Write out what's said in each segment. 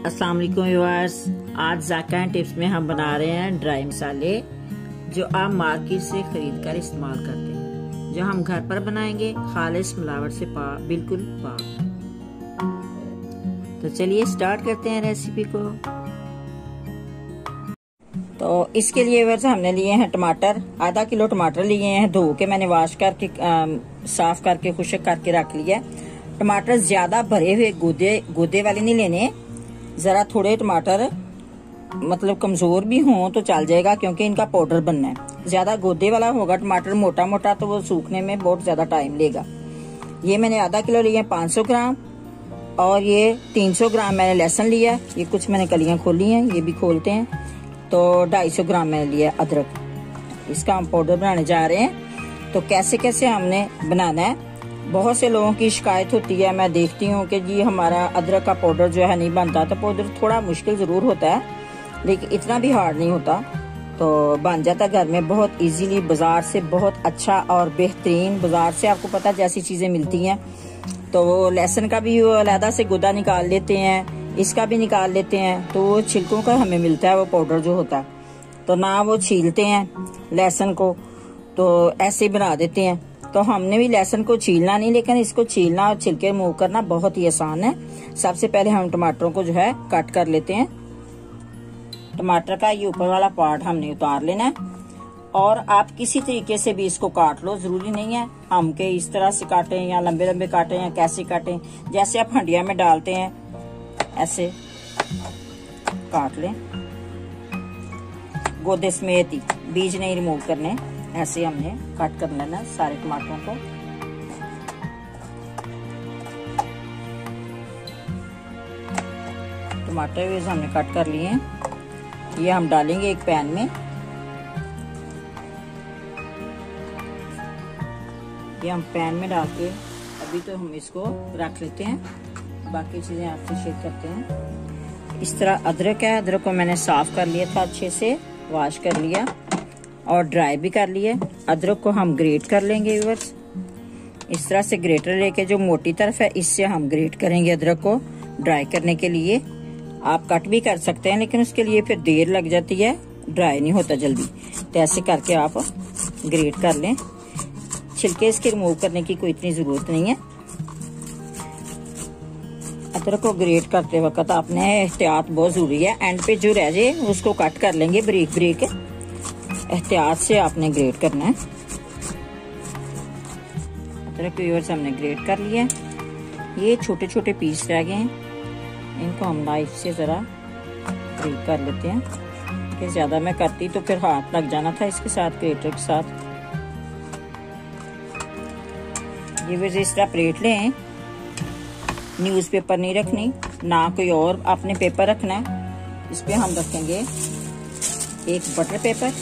अस्सलाम वालेकुम व्यूअर्स आज जाका टिप्स में हम बना रहे हैं ड्राई मसाले जो आप मार्केट से खरीद कर इस्तेमाल करते हैं। जो हम घर पर बनाएँगे, खालिश, मिलावट से पा, बिल्कुल पाक। तो चलिए स्टार्ट करते हैं रेसिपी को। तो इसके लिए वैसे हमने लिए हैं टमाटर। आधा किलो टमाटर लिए हैं धो के मैंने वॉश करके साफ़ करके, खुशक करके रख लिया। टमाटर ज़्यादा भरे हुए, गोदे गोदे वाले नहीं लेने। जरा थोड़े टमाटर मतलब कमज़ोर भी हों तो चल जाएगा, क्योंकि इनका पाउडर बनना है। ज़्यादा गोदे वाला होगा टमाटर मोटा मोटा तो वो सूखने में बहुत ज़्यादा टाइम लेगा। ये मैंने आधा किलो लिया पाँच सौ ग्राम, और ये 300 ग्राम मैंने लहसुन लिया ये कुछ मैंने कलियाँ खोली हैं, ये भी खोलते हैं। तो 250 ग्राम मैंने लिया अदरक। इसका हम पाउडर बनाने जा रहे हैं। तो कैसे कैसे हमने बनाना है? बहुत से लोगों की शिकायत होती है। मैं देखती हूँ कि जी हमारा अदरक का पाउडर जो है नहीं बनता तो पाउडर थोड़ा मुश्किल ज़रूर होता है, लेकिन इतना भी हार्ड नहीं होता। तो बन जाता घर में बहुत इजीली बाज़ार से बहुत अच्छा और बेहतरीन बाज़ार से आपको पता जैसी चीज़ें मिलती हैं। तो वो लहसुन का भी अलहदा से गुदा निकाल लेते हैं, इसका भी निकाल लेते हैं तो वो छिलकों का हमें मिलता है वो पाउडर जो होता है। तो ना वो छीलते हैं लहसुन को तो ऐसे बना देते हैं। तो हमने भी लहसुन को छीलना नहीं, लेकिन इसको छीलना और छिलके रिमूव करना बहुत ही आसान है। सबसे पहले हम टमाटरों को जो है कट कर लेते हैं। टमाटर का ये ऊपर वाला पार्ट हमने उतार लेना है। और आप किसी तरीके से भी इसको काट लो, ज़रूरी नहीं है हम के इस तरह से काटे या लंबे लंबे काटे या कैसे काटे। जैसे आप हंडिया में डालते हैं, ऐसे काट लें। गोदे समेत ही, बीज नहीं रिमूव करने। ऐसे हमने कट कर लेना सारे टमाटरों को। टमाटर भी हमने कट कर लिए ये हम डालेंगे एक पैन में। ये हम पैन में डाल के अभी तो हम इसको रख लेते हैं। बाकी चीज़ें आपसे शेयर करते हैं। इस तरह अदरक है, अदरक को मैंने साफ़ कर लिया था अच्छे से वॉश कर लिया। और ड्राई भी कर लिए। अदरक को हम ग्रेट कर लेंगे व्यूवर्स इस तरह से ग्रेटर लेके जो मोटी तरफ़ है, इससे हम ग्रेट करेंगे अदरक को ड्राई करने के लिए। आप कट भी कर सकते हैं, लेकिन उसके लिए फिर देर लग जाती है। ड्राई नहीं होता जल्दी। तो ऐसे करके आप ग्रेट कर लें। छिलके इसके रिमूव करने की कोई इतनी ज़रूरत नहीं है। अदरक को ग्रेट करते वक्त आपने एहतियात बहुत ज़रूरी है। एंड पे जो रह जाए, उसको कट कर लेंगे। ब्रेक ब्रेक एहतियात से आपने ग्रेट करना है। अदरक व्यूअर्स हमने ग्रेट कर लिया ये छोटे छोटे पीस रह गए हैं। इनको हम नाइफ से ज़रा ग्रेट कर लेते हैं। कि ज़्यादा मैं करती तो फिर हाथ लग जाना था इसके साथ ग्रेटर के साथ। ये वैसे इस तरह प्लेट लें न्यूज़पेपर नहीं रखनी, ना कोई और आपने पेपर रखना है। इस पे हम रखेंगे एक बटर पेपर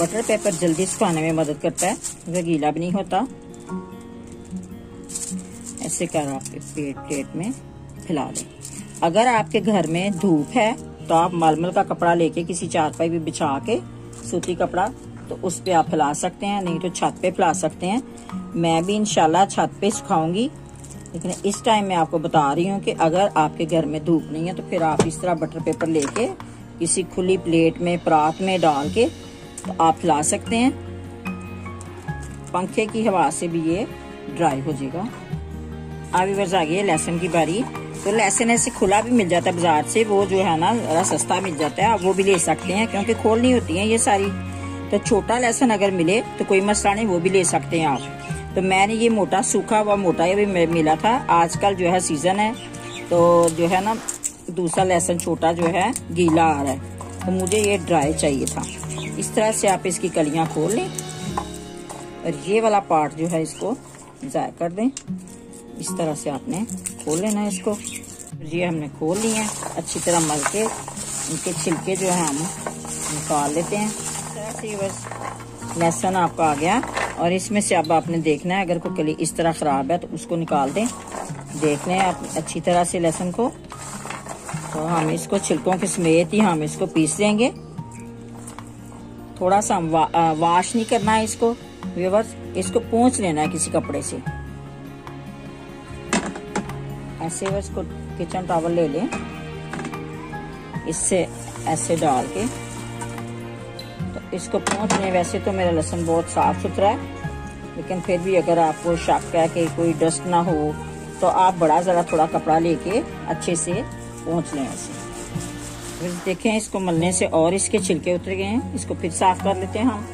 बटर पेपर जल्दी सुखाने में मदद करता है। वह गीला भी नहीं होता। ऐसे कर आप पेट प्लेट में फैला लें। अगर आपके घर में धूप है तो आप मलमल का कपड़ा लेके किसी चारपाई भी बिछा के सूती कपड़ा तो उस पे आप फैला सकते हैं, नहीं तो छत पे फैला सकते हैं। मैं भी इंशाल्लाह छत पे सुखाऊँगी। लेकिन इस टाइम मैं आपको बता रही हूँ कि अगर आपके घर में धूप नहीं है तो फिर आप इस तरह बटर पेपर लेके किसी खुली प्लेट में, परात में डाल के तो आप फैला सकते हैं। पंखे की हवा से भी ये ड्राई हो जाएगा। अभी बस आ गई है लहसुन की बारी। तो लहसुन ऐसे खुला भी मिल जाता है बाज़ार से। वो जो है ना, जरा सस्ता मिल जाता है। आप वो भी ले सकते हैं, क्योंकि खोलनी होती है ये सारी। तो छोटा लहसुन अगर मिले तो कोई मसला नहीं, वो भी ले सकते हैं आप। तो मैंने ये मोटा, सूखा हुआ मोटा ये भी मिला था। आजकल जो है सीज़न है। तो जो है ना, दूसरा लहसुन छोटा जो है, गीला आ रहा है। तो मुझे ये ड्राई चाहिए था। इस तरह से आप इसकी कलियाँ खोल लें। और ये वाला पार्ट जो है इसको ज़ाय कर दें। इस तरह से आपने खोल लेना है इसको ये हमने खोल लिए हैं। अच्छी तरह मल के, इनके छिलके जो है हम निकाल लेते हैं। इस तरह से बस लहसुन आपका आ गया। और इसमें से अब आपने देखना है, अगर कोई कली इस तरह ख़राब है तो उसको निकाल दें। देख लें आप अच्छी तरह से लहसुन को। तो हम इसको छिलकों के समेत ही हम इसको पीस देंगे। थोड़ा सा वा, आ, वाश नहीं करना है इसको व्यवर्स। इसको पोंछ लेना है किसी कपड़े से। ऐसे इसको किचन टॉवल ले लें। इससे ऐसे डाल के। तो इसको पहुँचने वैसे तो मेरा लहसुन बहुत साफ़ सुथरा है लेकिन फिर भी अगर आपको शक है कि कोई डस्ट ना हो तो आप बड़ा ज़रा थोड़ा कपड़ा लेके अच्छे से पहुँच लें ऐसे फिर देखें, इसको मलने से और इसके छिलके उतर गए हैं। इसको फिर साफ़ कर लेते हैं हम।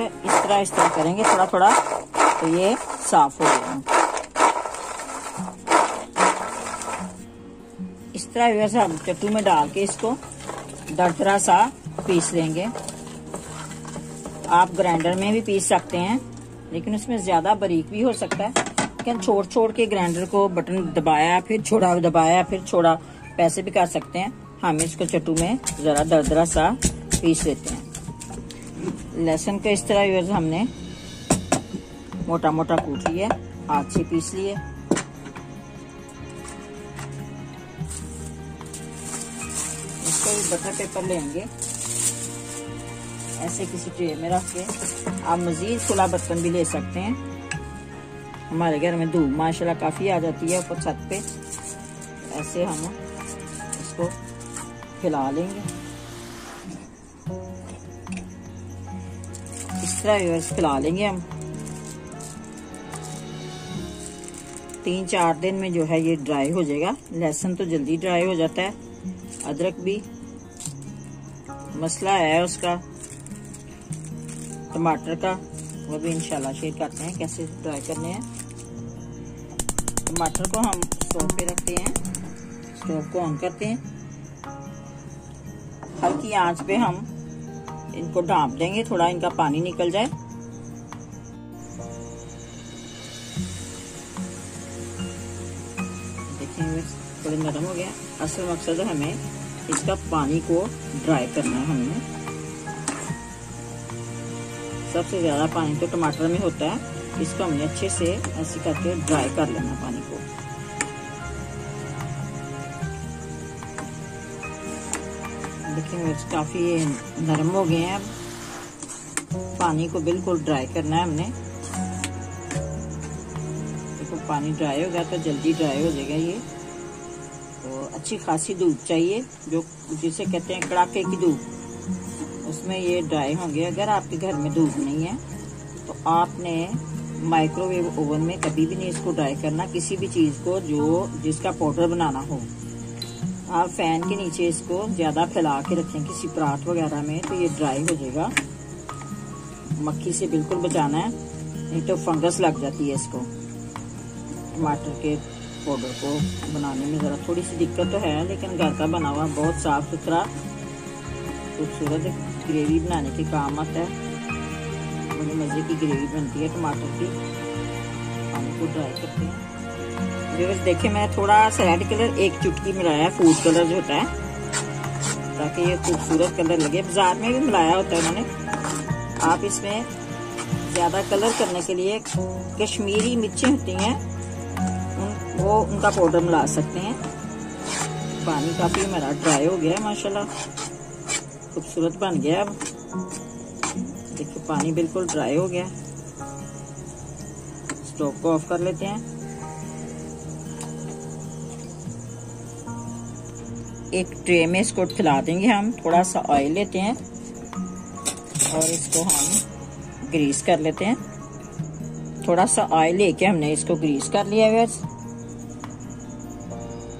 इस तरह इस तरह करेंगे थोड़ा थोड़ा तो ये साफ़ हो जाएगा इस तरह वैसे हम चट्टू में डाल के इसको दरदरा सा पीस लेंगे आप ग्राइंडर में भी पीस सकते हैं, लेकिन उसमें ज़्यादा बारीक भी हो सकता है। लेकिन छोड़ छोड़ के ग्राइंडर को बटन दबाया, फिर छोड़ा, दबाया, फिर छोड़ा, पैसे भी कर सकते हैं। हम इसको चट्टू में जरा दरदरा सा पीस लेते हैं। लहसुन को इस तरह यूज़ हमने मोटा मोटा कूट लिया हाथ से पीस लिए। इसको भी बटर पेपर लेंगे। ऐसे किसी ट्रे में रख के आप मजीद खुला बर्तन भी ले सकते हैं। हमारे घर में धूप, माशाल्लाह काफ़ी आ जाती है ऊपर छत पे। ऐसे हम इसको खिला लेंगे। इस तरह फैला लेंगे हम। तीन चार दिन में जो है ये ड्राई हो जाएगा। लहसुन तो जल्दी ड्राई हो जाता है। अदरक भी मसला है उसका। टमाटर का, वो भी इंशाल्लाह शेयर करते हैं, कैसे ड्राई करने हैं। टमाटर को हम स्टोव पे रखते हैं। स्टोव को ऑन करते हैं। हल्की आँच पे हम इनको ढांप देंगे, थोड़ा इनका पानी निकल जाए। देखिए, थोड़े नरम हो गया। असल मकसद हमें इसका पानी को ड्राई करना है हमने। सबसे ज़्यादा पानी तो टमाटर में होता है। इसको हमने अच्छे से ऐसे करके ड्राई कर लेना पानी को। देखिए मिर्च काफ़ी नरम हो गए हैं पानी को बिल्कुल ड्राई करना है हमने। देखो, पानी ड्राई होगा तो जल्दी ड्राई हो जाएगा ये। तो अच्छी खासी धूप चाहिए, जो जिसे कहते हैं कड़ाके की धूप उसमें ये ड्राई होंगे। अगर आपके घर में धूप नहीं है तो आपने माइक्रोवेव ओवन में कभी भी नहीं इसको ड्राई करना। किसी भी चीज़ को जो जिसका पाउडर बनाना हो। आप फ़ैन के नीचे इसको ज़्यादा फैला के रखें किसी पराठ वगैरह में तो ये ड्राई हो जाएगा। मक्खी से बिल्कुल बचाना है, नहीं तो फंगस लग जाती है इसको। टमाटर के पाउडर को बनाने में ज़रा थोड़ी सी दिक्कत तो है, लेकिन घर का बना हुआ बहुत साफ़ सुथरा खूबसूरत ग्रेवी बनाने के काम आता है। बड़ी मज़े की ग्रेवी बनती है टमाटर की। पानी को ड्राई करते हैं। बस देखे मैं थोड़ा सा रेड कलर एक चुटकी मिलाया है फ़ूड कलर जो होता है। ताकि ये खूबसूरत कलर लगे। बाज़ार में भी मिलाया होता है उन्होंने आप इसमें ज़्यादा कलर करने के लिए कश्मीरी मिर्चें होती हैं उन, वो उनका पाउडर मिला सकते हैं। पानी काफ़ी मेरा ड्राई हो गया है माशाल्लाह। खूबसूरत बन गया अब। पानी बिल्कुल ड्राई हो गया। स्टोव को ऑफ़ कर लेते हैं। एक ट्रे में इसको खिला देंगे हम थोड़ा सा ऑयल लेते हैं। और इसको हम ग्रीस कर लेते हैं। थोड़ा सा ऑयल लेके हमने इसको ग्रीस कर लिया वैसे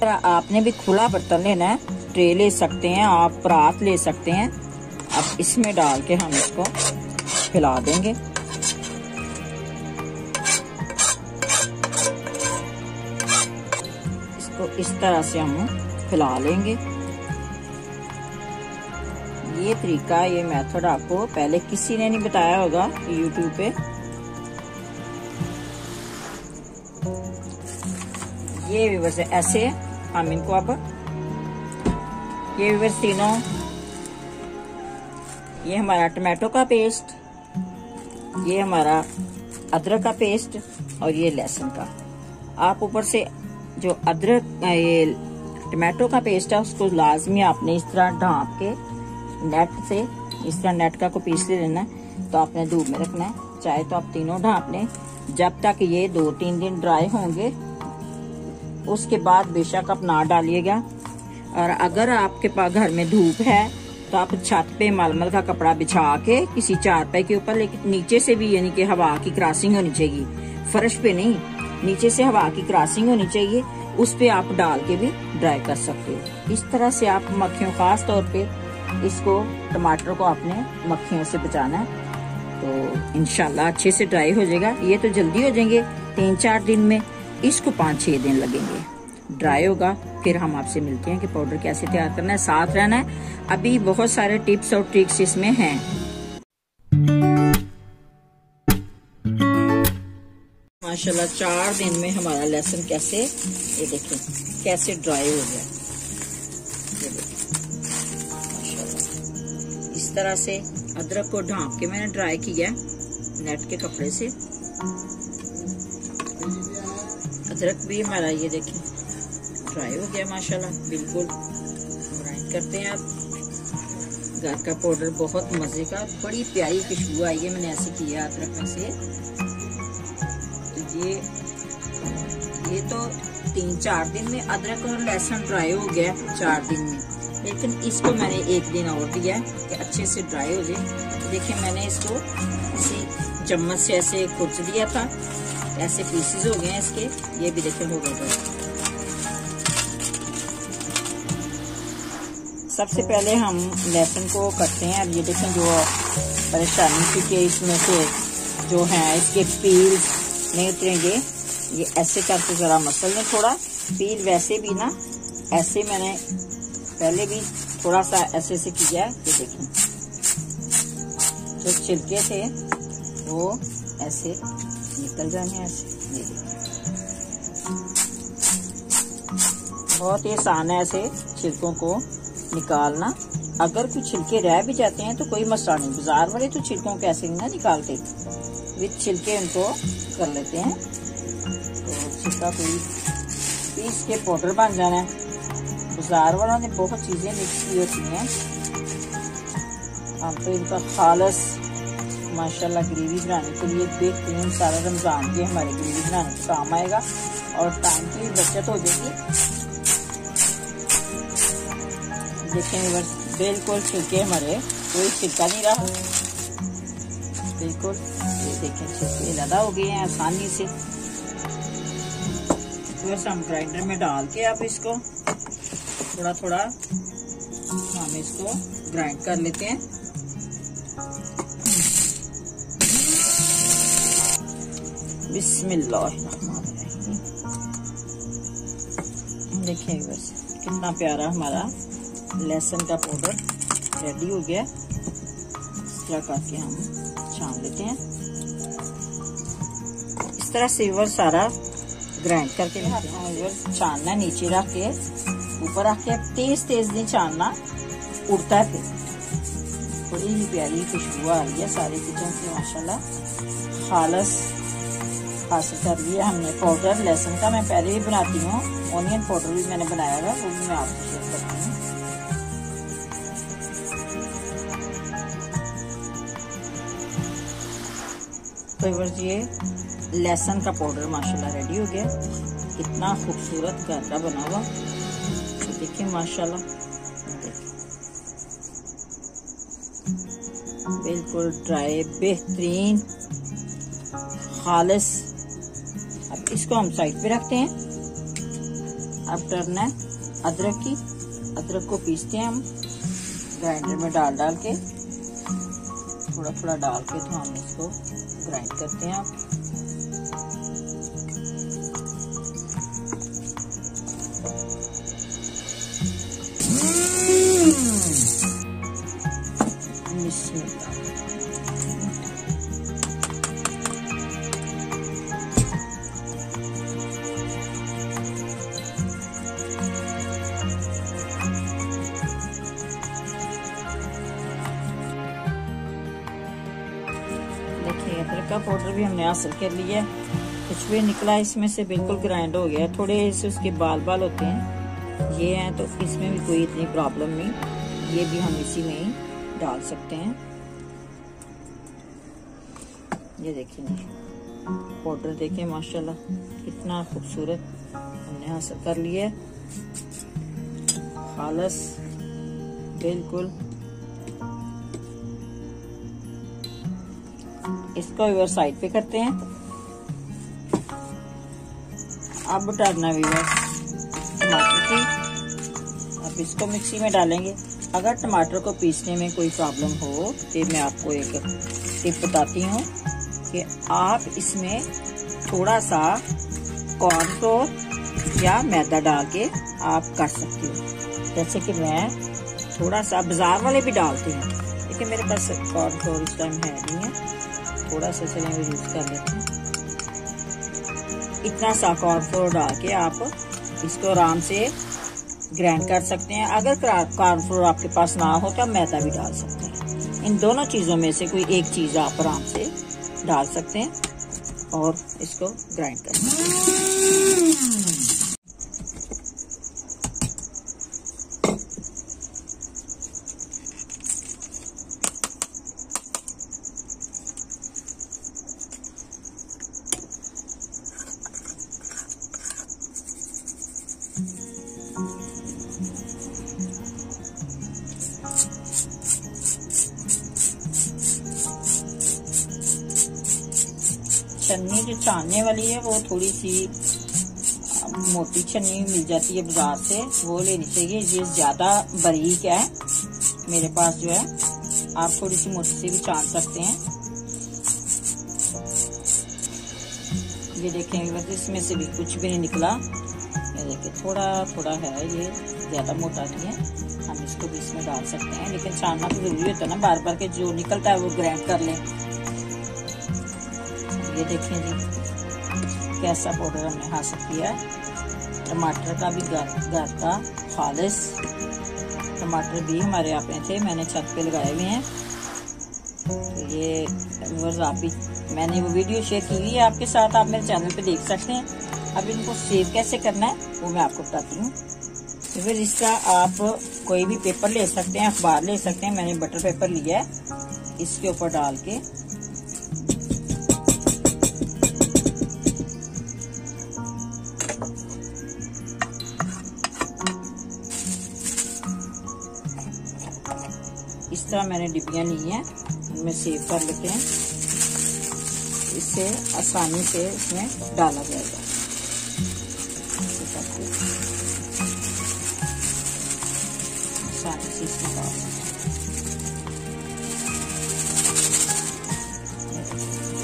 आपने भी खुला बर्तन लेना है ट्रे ले सकते हैं, आप परात ले सकते हैं। अब इसमें डाल के हम इसको फैला देंगे। इसको इस तरह से हम फैला लेंगे। ये तरीका, ये मेथड आपको पहले किसी ने नहीं बताया होगा यूट्यूब पे। ये वैसे ऐसे हम इनको अब, ये भी तीनों, ये हमारा टमाटो का पेस्ट ये हमारा अदरक का पेस्ट और ये लहसुन का। आप ऊपर से जो अदरक ये टमाटो का पेस्ट है, उसको लाजमी आपने इस तरह ढांप के नेट से, इस तरह नेट का को पीस लेना तो आपने धूप में रखना है। चाहे तो आप तीनों ढांप लें। जब तक ये दो तीन दिन ड्राई होंगे, उसके बाद बेशक आप ना डालिएगा। और अगर आपके पास घर में धूप है तो आप छत पे मलमल का कपड़ा बिछा के किसी चारपाई के ऊपर लेकिन नीचे से भी, यानी कि हवा की क्रॉसिंग होनी चाहिए। फर्श पे नहीं, नीचे से हवा की क्रॉसिंग होनी चाहिए। उस पे आप डाल के भी ड्राई कर सकते हो। इस तरह से आप मक्खियों, खास तौर पे इसको, टमाटर को आपने मक्खियों से बचाना है। तो इनशाला अच्छे से ड्राई हो जाएगा। ये तो जल्दी हो जाएँगे, तीन चार दिन में, इसको पाँच छह दिन लगेंगे। ड्राई होगा, फिर हम आपसे मिलते हैं कि पाउडर कैसे तैयार करना है, साथ रहना है। अभी बहुत सारे टिप्स और ट्रिक्स इसमें हैं। माशाल्लाह, चार दिन में हमारा लेसन कैसे, ये देखें, कैसे ड्राई हो गया। इस तरह से अदरक को ढांप के मैंने ड्राई किया नेट के कपड़े से। अदरक भी हमारा, ये देखें ड्राई हो गया माशाल्लाह, बिल्कुल। ग्राइंड करते हैं आप घर का पाउडर बहुत मज़े का, बड़ी प्यारी खुशबू आई है, मैंने ऐसे किया अदरक में से। तो ये ये तो तीन, चार दिन में अदरक और लहसुन ड्राई हो गया, चार दिन में। लेकिन इसको मैंने एक दिन और दिया कि अच्छे से ड्राई हो जाए। देखिए, मैंने इसको इसी चम्मच से ऐसे कुच दिया था। ऐसे पीसेस हो गए हैं इसके। ये भी देखिए, हो गए। सबसे पहले हम लहसुन को करते हैं। अब ये देखें जो परेशानी थी कि इसमें से जो है, इसके पील नहीं उतरेंगे। ये ऐसे करके जरा मसल में थोड़ा। पील वैसे भी ना, ऐसे मैंने पहले भी थोड़ा सा ऐसे से किया है। ये देखें। जो छिलके थे, वो ऐसे निकल जाने ऐसे। ये बहुत ही आसान है ऐसे छिलकों को। निकालना। अगर कुछ छिलके रह भी जाते हैं तो कोई मसला नहीं। बाज़ार वाले तो छिलकों को ऐसे ना निकालते। विथ छिलके उनको कर लेते हैं। तो छिलका कोई पीस के पाउडर बन जाना है। बाज़ार वालों ने बहुत चीज़ें मिक्स की होती हैं। अब तो इनका खालस, माशाल्लाह ग्रेवी बनाने के लिए बेहतरीन सारा रमज़ान के हमारे ग्रेवी बनाने का काम आएगा और टाइम की बचत हो जाएगी। देखें, बस बिल्कुल छिलके हमारे कोई छिलका नहीं रहा। बिल्कुल, ये देखें छिलके लदा हो गए हैं आसानी से। बस हम ग्राइंडर में डाल के आप इसको थोड़ा थोड़ा हम इसको ग्राइंड कर लेते हैं। बिस्मिल्लाह देखिए बस, कितना प्यारा हमारा लहसुन का पाउडर रेडी हो गया। इस तरह करके हम छान लेते हैं। इस तरह से इवर सारा ग्राइंड करके छानना नीचे रख के ऊपर रख के तेज तेज नहीं छानना उड़ता है फिर। बड़ी ही प्यारी खुशबू आ रही है सारी किचन से माशाल्लाह। खालस हासिल कर लिया हमने पाउडर। लहसुन का मैं पहले ही बनाती हूँ ऑनियन पाउडर भी मैंने बनाया हुआ वो भी मैं आपको शेयर करती हूँ। तो ये लहसुन का पाउडर माशाल्लाह रेडी हो गया। कितना खूबसूरत घर बना हुआ। तो देखिए, माशाल्लाह। बिल्कुल ड्राई बेहतरीन खालिस अब इसको हम साइड पे रखते हैं। अब टर्न है अदरक की। अदरक को पीसते हैं हम। ग्राइंडर में डाल डाल के। थोड़ा थोड़ा डाल के तो हम इसको ग्राइंड करते हैं आप हासिल कर लिया कुछ भी निकला, इसमें से बिल्कुल ग्राइंड हो गया। थोड़े से उसके बाल बाल होते हैं। ये हैं तो इसमें भी कोई इतनी प्रॉब्लम नहीं। ये भी हम इसी में ही डाल सकते हैं। ये देखिए पाउडर देखें, माशाल्लाह, कितना खूबसूरत हमने हासिल कर लिया खालस, बिल्कुल। इसको इवर साइड पे करते हैं। अब डालना वीवर टमाटर की। अब इसको मिक्सी में डालेंगे। अगर टमाटर को पीसने में कोई प्रॉब्लम हो तो मैं आपको एक टिप बताती हूँ कि आप इसमें थोड़ा सा कॉर्नफ्लोर या मैदा डाल के आप कर सकते हो। जैसे कि मैं थोड़ा सा बाज़ार वाले भी डालती हूँ, लेकिन मेरे पास कॉर्नफ्लोर इस टाइम है नहीं है। थोड़ा सा चले यूज़ कर लेते हैं। इतना सा कॉर्नफ्लोर डाल के आप इसको आराम से ग्राइंड कर सकते हैं। अगर कॉर्नफ्लोर आपके पास ना हो तो आप मैदा भी डाल सकते हैं। इन दोनों चीज़ों में से कोई एक चीज़ आप आराम से डाल सकते हैं और इसको ग्राइंड कर सकते हैं। जो छानने वाली है, वो थोड़ी सी मोटी छन्नी मिल जाती है बाज़ार से, वो लेनी चाहिए। ये ज़्यादा बारीक है? मेरे पास जो है, आप थोड़ी सी मोटी से भी छान सकते हैं। ये देखेंगे बस इसमें से भी कुछ भी नहीं निकला। ये देखिए थोड़ा थोड़ा है, ये ज़्यादा मोटा नहीं है। हम इसको भी इसमें डाल सकते हैं, लेकिन छानना तो ज़रूरी होता है ना बार बार के जो निकलता है, वो ग्राइंड कर लें। ये देखें जी, कैसा पाउडर हमने हासिल किया टमाटर का भी का खालिश। टमाटर भी हमारे अपने थे, मैंने छत पे लगाए हुए हैं। तो ये आप भी, मैंने वो वीडियो शेयर की हुई है, आपके साथ आप मेरे चैनल पे देख सकते हैं। अब इनको सेव कैसे करना है, वो मैं आपको बताती हूँ। तो फिर इसका आप कोई भी पेपर ले सकते हैं, अखबार ले सकते हैं, मैंने बटर पेपर लिया है, इसके ऊपर डाल के तरह मैंने डिब्बियाँ ली हैं, इनमें सेव कर लेते हैं। इससे आसानी से इसमें डाला जाएगा।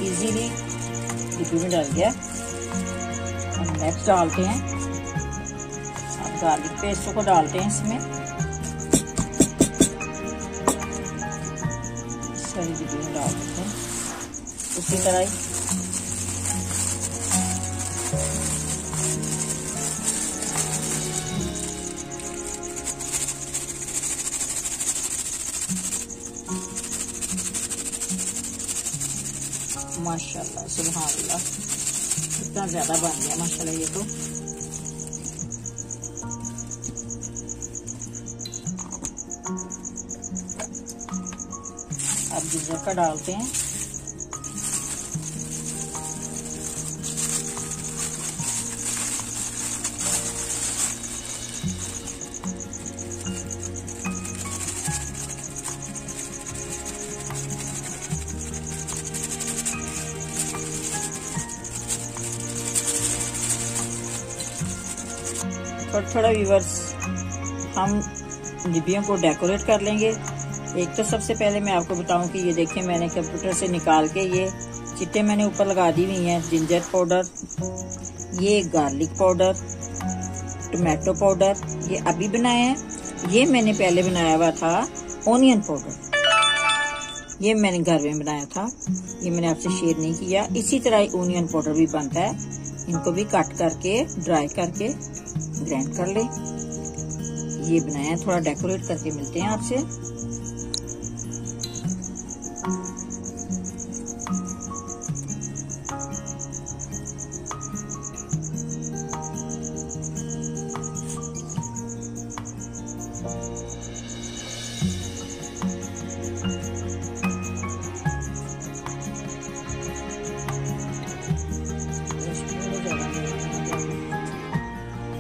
इजीली डिब्बी में डाल गया हम नेक्स्ट डालते हैं। अब गार्लिक पेस्ट को डालते हैं इसमें। सारी वीडियो डाल देते हैं उसी तरह माशाल्लाह सुबह इतना ज़्यादा बन गया, माशाल्लाह, ये तो। अब का डालते हैं। थोड़ा व्यूवर्स हम डिब्बियों को डेकोरेट कर लेंगे। एक तो सबसे पहले मैं आपको बताऊँ कि ये देखें मैंने कंप्यूटर से निकाल के ये चिट्टे मैंने ऊपर लगा दी हुई हैं, जिंजर पाउडर, ये गार्लिक पाउडर, टोमेटो पाउडर, ये अभी बनाए हैं। ये मैंने पहले बनाया हुआ था ओनियन पाउडर। ये मैंने घर में बनाया था। ये मैंने आपसे शेयर नहीं किया। इसी तरह ओनियन पाउडर भी बनता है। इनको भी कट करके, ड्राई करके ग्राइंड कर ले। ये बनाया थोड़ा डेकोरेट करके मिलते हैं आपसे।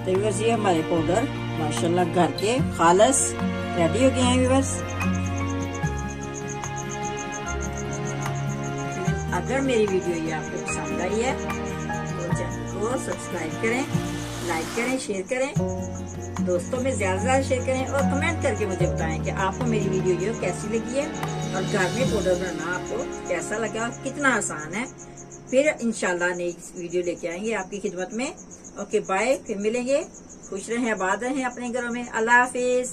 तो व्यूवर्स ये हमारे पाउडर माशाल्लाह घर के खालस रेडी हो गए हैं व्यूवर्स अगर मेरी वीडियो ये आपको पसंद आई है तो चैनल को सब्सक्राइब करें लाइक करें शेयर करें, दोस्तों में ज़्यादा से ज़्यादा शेयर करें और कमेंट करके मुझे बताएँ कि आपको मेरी वीडियो ये कैसी लगी है और घर में पाउडर बनाना आपको कैसा लगा कितना आसान है। फिर इंशाल्लाह नई वीडियो लेके आएँगे आपकी खिदमत में। ओके बाय फिर मिलेंगे। खुश रहें आबाद रहें अपने घरों में। अल्लाह हाफिज।